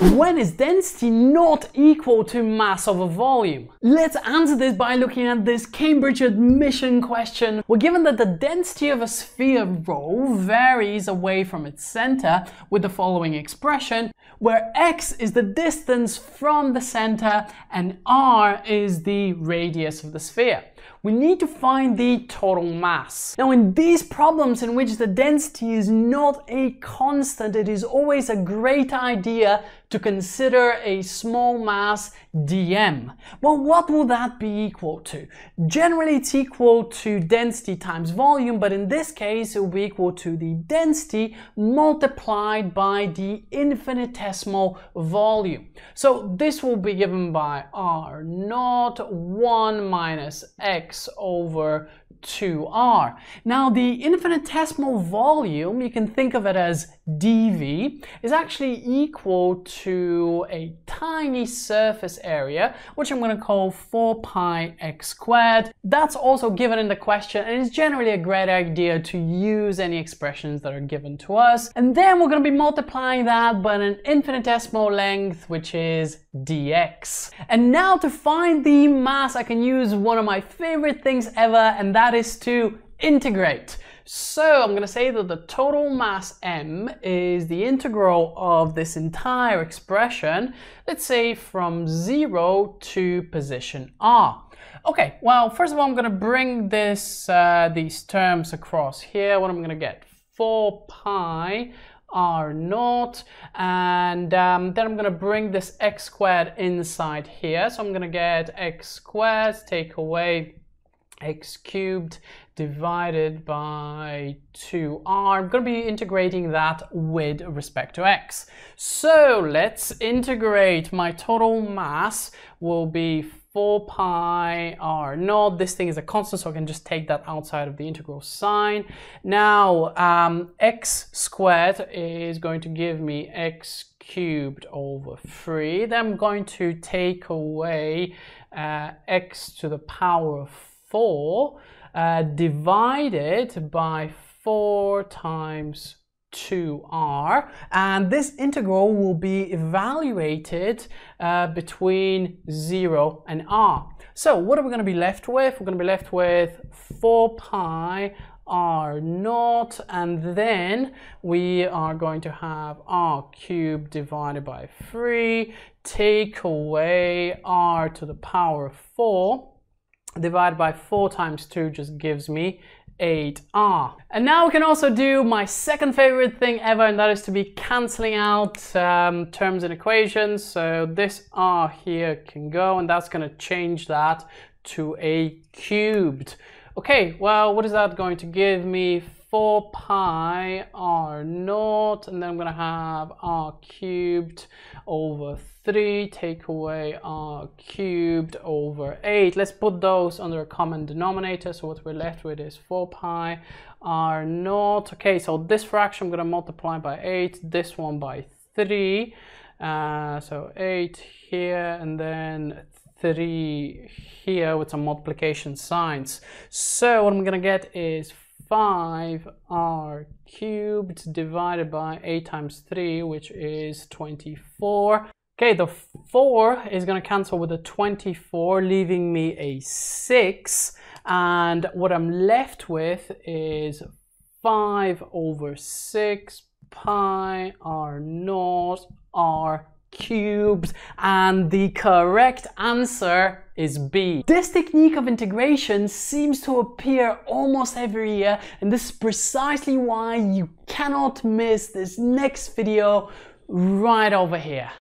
When is density not equal to mass over volume? Let's answer this by looking at this Cambridge admission question. We're given that the density of a sphere rho varies away from its center with the following expression, where x is the distance from the center and r is the radius of the sphere we need to find the total mass. Now in these problems in which the density is not a constant, it is always a great idea to consider a small mass dm. Well, what will that be equal to? Generally, it's equal to density times volume, but in this case, it will be equal to the density multiplied by the infinitesimal volume. So this will be given by r naught 1 minus x over 2r. Now the infinitesimal volume, you can think of it as dv, is actually equal to a tiny surface area, which I'm going to call 4 pi x squared. That's also given in the question and it's generally a great idea to use any expressions that are given to us. And then we're going to be multiplying that by an infinitesimal length, which is dx. And now to find the mass, I can use one of my favorite things ever, and that is to integrate. So I'm going to say that the total mass m is the integral of this entire expression, let's say from 0 to position r. Okay, well, first of all, I'm going to bring this uh, these terms across here. What I'm going to get? 4 pi r naught and um, then I'm gonna bring this x squared inside here so I'm gonna get x squared take away x cubed divided by 2r. I'm going to be integrating that with respect to x. So let's integrate. My total mass will be 4 pi r naught. This thing is a constant, so I can just take that outside of the integral sign. Now, um, x squared is going to give me x cubed over 3. Then I'm going to take away uh, x to the power of 4 uh, divided by 4 times 2r and this integral will be evaluated uh, between 0 and r. So what are we going to be left with? We're going to be left with 4 pi r naught and then we are going to have r cubed divided by 3 take away r to the power of 4 divided by 4 times 2 just gives me 8r. And now we can also do my second favorite thing ever, and that is to be cancelling out um, terms and equations. So this r here can go, and that's going to change that to a cubed. Okay, well, what is that going to give me? 4 pi r naught, and then I'm going to have r cubed over 3 take away r cubed over 8. Let's put those under a common denominator. So what we're left with is 4 pi r naught. Okay, so this fraction I'm going to multiply by 8, this one by 3. Uh, so 8 here and then 3 here with some multiplication signs. So what I'm going to get is 5r cubed divided by 8 times 3, which is 24. Okay, the 4 is going to cancel with a 24, leaving me a 6. And what I'm left with is 5 over 6 pi r naught r cubed and the correct answer is B. This technique of integration seems to appear almost every year and this is precisely why you cannot miss this next video right over here.